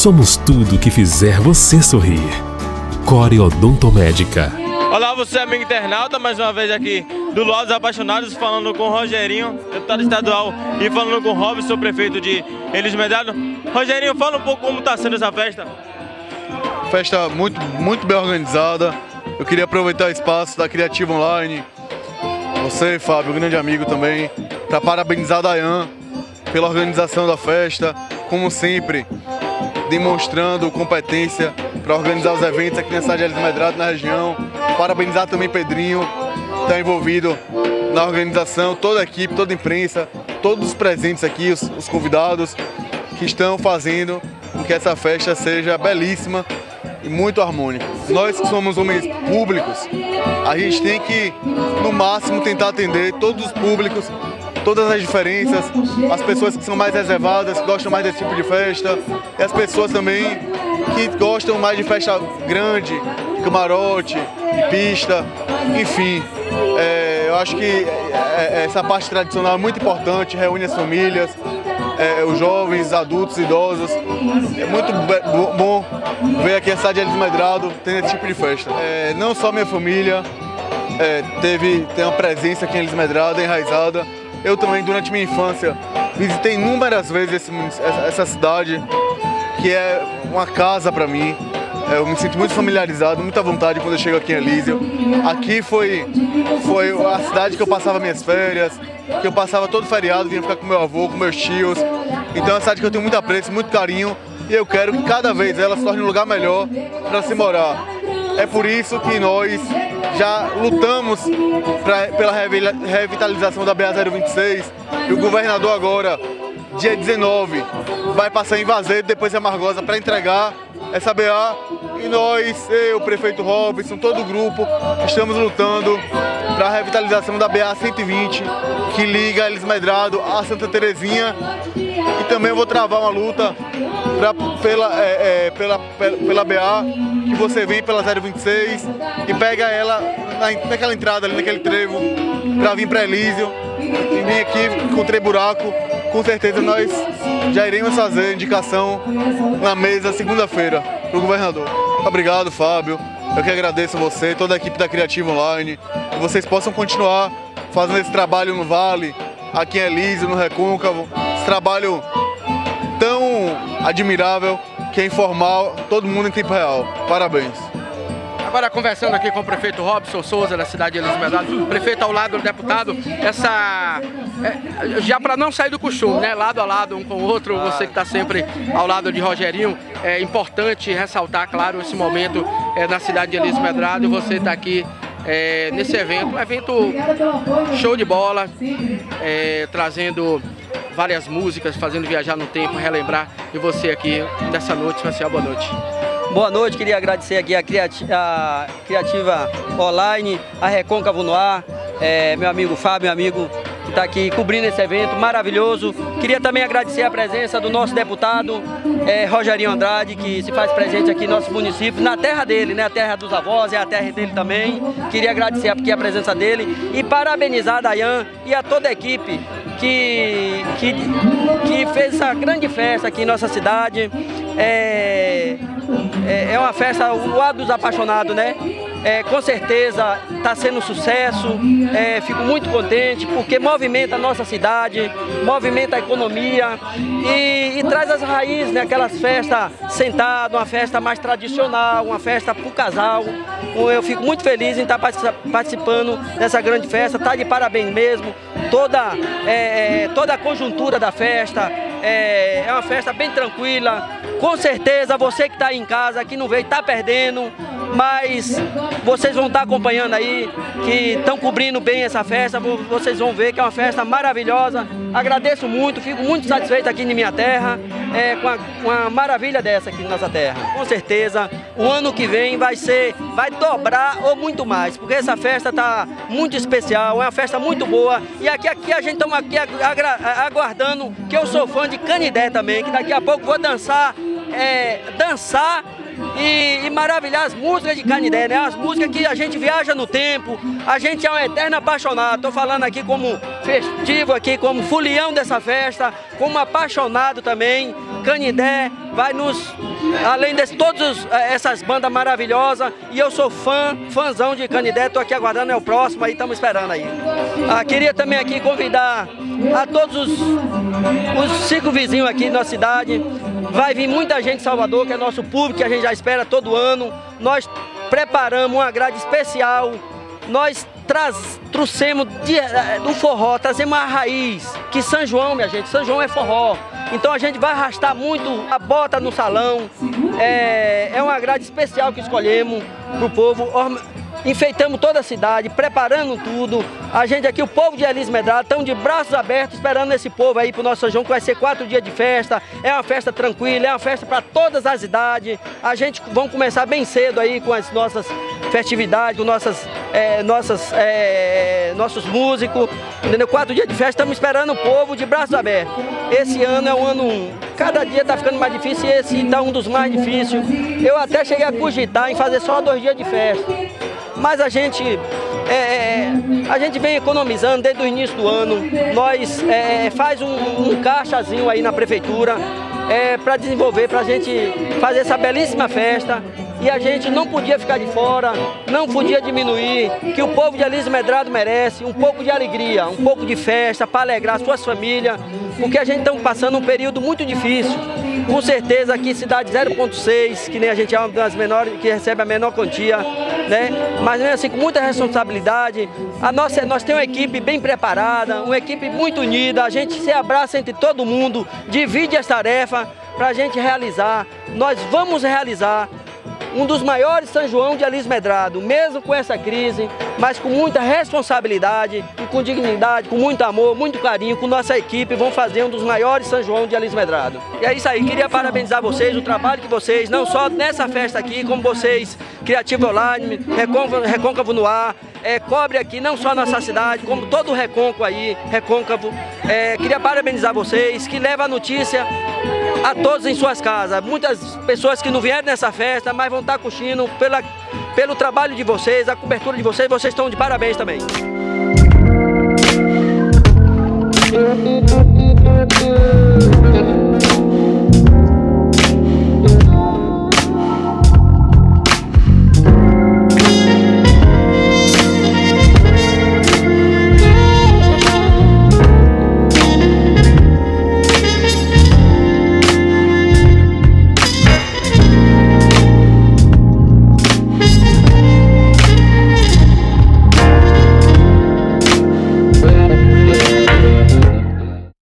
Somos tudo que fizer você sorrir. Core Odontomédica. Olá, você amigo internauta, mais uma vez aqui do Lado dos Apaixonados, falando com o Rogerinho, deputado estadual, e falando com o Robson, prefeito de Elis Medrado. Rogerinho, fala um pouco como está sendo essa festa. Festa muito, muito bem organizada. Eu queria aproveitar o espaço da Criativa Online, você, Fábio, grande amigo também, para parabenizar a Dayan pela organização da festa, como sempre, demonstrando competência para organizar os eventos aqui na cidade de Elis Medrado, na região. Parabenizar também Pedrinho, que está envolvido na organização, toda a equipe, toda a imprensa, todos os presentes aqui, os, os convidados que estão fazendo com que essa festa seja belíssima e muito harmônica. Nós que somos homens públicos, a gente tem que, no máximo, tentar atender todos os públicos, todas as diferenças, as pessoas que são mais reservadas, que gostam mais desse tipo de festa, e as pessoas também que gostam mais de festa grande, de camarote, pista, enfim. É, eu acho que é, é, essa parte tradicional é muito importante, reúne as famílias, é, os jovens, adultos, idosos. É muito bom ver aqui a cidade de Medrado tendo esse tipo de festa. É, não só minha família é, teve tem uma presença aqui em Elis Medrado, enraizada. Eu também, durante minha infância, visitei inúmeras vezes esse, essa, essa cidade, que é uma casa para mim. É, eu me sinto muito familiarizado, muita vontade quando eu chego aqui em Elísio. Aqui foi, foi a cidade que eu passava minhas férias, que eu passava todo feriado, vinha ficar com meu avô, com meus tios. Então é uma cidade que eu tenho muito apreço, muito carinho e eu quero que cada vez ela se torne um lugar melhor para se morar. É por isso que nós já lutamos pra, pela revitalização da BA-026 e o governador agora, dia 19, vai passar em Vazeiro, depois em Amargosa, para entregar essa BA e nós, eu, o prefeito Robson, todo o grupo, estamos lutando para a revitalização da BA 120, que liga Elis Medrado a Santa Terezinha. E também vou travar uma luta pra, pela, é, é, pela, pela BA, que você vem pela 026 e pega ela na, naquela entrada ali, naquele trevo, para vir para Elísio. E vem aqui o buraco. Com certeza nós já iremos fazer indicação na mesa segunda-feira para o governador. Obrigado, Fábio. Eu que agradeço você, toda a equipe da Criativa Online. Que vocês possam continuar fazendo esse trabalho no Vale, aqui em Elísio, no Recôncavo. Esse trabalho tão admirável que é informar todo mundo em tempo real. Parabéns. Agora conversando aqui com o prefeito Robson Souza da cidade de Elis prefeito ao lado do deputado, essa é, já para não sair do costume, né, lado a lado um com o outro, você que está sempre ao lado de Rogerinho, é importante ressaltar, claro, esse momento é, na cidade de Elis Medrado, você está aqui é, nesse evento, um evento show de bola, é, trazendo várias músicas, fazendo viajar no tempo, relembrar e você aqui nessa noite especial. Boa noite. Boa noite, queria agradecer aqui a, Criati a Criativa Online, a Recôncavo no Ar, é, meu amigo Fábio, meu amigo que está aqui cobrindo esse evento maravilhoso. Queria também agradecer a presença do nosso deputado é, Rogerinho Andrade, que se faz presente aqui no nosso município, na terra dele, né? A terra dos avós, é a terra dele também. Queria agradecer aqui a presença dele e parabenizar a Dayan e a toda a equipe que, que, que fez essa grande festa aqui em nossa cidade. É, é, é uma festa, o lado dos apaixonados, né? É, com certeza está sendo um sucesso, é, fico muito contente porque movimenta a nossa cidade, movimenta a economia e, e traz as raízes, né, aquelas festas sentado, uma festa mais tradicional, uma festa para o casal. Eu fico muito feliz em estar participando dessa grande festa, está de parabéns mesmo, toda, é, é, toda a conjuntura da festa, é, é uma festa bem tranquila. Com certeza você que está em casa, que não veio, está perdendo, mas vocês vão estar acompanhando aí, que estão cobrindo bem essa festa, vocês vão ver que é uma festa maravilhosa. Agradeço muito, fico muito satisfeito aqui na minha terra, é, com uma maravilha dessa aqui na nossa terra. Com certeza, o ano que vem vai ser, vai dobrar ou muito mais, porque essa festa está muito especial, é uma festa muito boa. E aqui, aqui a gente estamos aqui aguardando, que eu sou fã de Canidé também, que daqui a pouco vou dançar, é, dançar e, e, maravilhar as músicas de Canidé, né? As músicas que a gente viaja no tempo, a gente é um eterno apaixonado. Estou falando aqui como festivo aqui, como fulião dessa festa, como apaixonado também. Canidé vai nos além de todas eh, essas bandas maravilhosas, e eu sou fã, fãzão de Canidé, tô aqui aguardando, é o próximo, aí estamos esperando aí. Ah, queria também aqui convidar a todos os, os cinco vizinhos aqui da cidade, vai vir muita gente de Salvador, que é nosso público, que a gente já espera todo ano, nós preparamos uma grade especial, nós traz, trouxemos eh, do forró, trazemos a raiz, que São João, minha gente, São João é forró. Então a gente vai arrastar muito a bota no salão. É, é uma grade especial que escolhemos para o povo enfeitamos toda a cidade, preparando tudo. A gente aqui, o povo de Elis Medrado, estão de braços abertos esperando esse povo aí para o nosso São João, que vai ser quatro dias de festa. É uma festa tranquila, é uma festa para todas as idades. A gente vamos começar bem cedo aí com as nossas festividades, com nossas, é, nossas, é, nossos músicos. Entendeu? Quatro dias de festa, estamos esperando o povo de braços abertos. Esse ano é um ano, cada dia está ficando mais difícil e esse está um dos mais difíceis. Eu até cheguei a cogitar em fazer só dois dias de festa mas a gente, é, é, a gente vem economizando desde o início do ano. Nós é, faz um, um caixazinho aí na prefeitura é, para desenvolver, para a gente fazer essa belíssima festa. E a gente não podia ficar de fora, não podia diminuir, que o povo de Elise Medrado merece um pouco de alegria, um pouco de festa para alegrar suas famílias, porque a gente está passando um período muito difícil. Com certeza aqui cidade 0.6, que nem a gente é uma das menores, que recebe a menor quantia, né? Mas assim, com muita responsabilidade. A nossa, nós temos uma equipe bem preparada, uma equipe muito unida, a gente se abraça entre todo mundo, divide as tarefas para a gente realizar. Nós vamos realizar um dos maiores São João de Alis Medrado, mesmo com essa crise, mas com muita responsabilidade e com dignidade, com muito amor, muito carinho, com nossa equipe, vão fazer um dos maiores São João de Alis Medrado. E é isso aí, queria parabenizar vocês, o trabalho que vocês, não só nessa festa aqui, como vocês, Criativo Online, Recôncavo, no Ar, é, cobre aqui não só a nossa cidade, como todo o Recôncavo aí, Recôncavo. É, queria parabenizar vocês, que leva a notícia a todos em suas casas. Muitas pessoas que não vieram nessa festa, mas vão estar curtindo pela, pelo trabalho de vocês, a cobertura de vocês, vocês estão de parabéns também.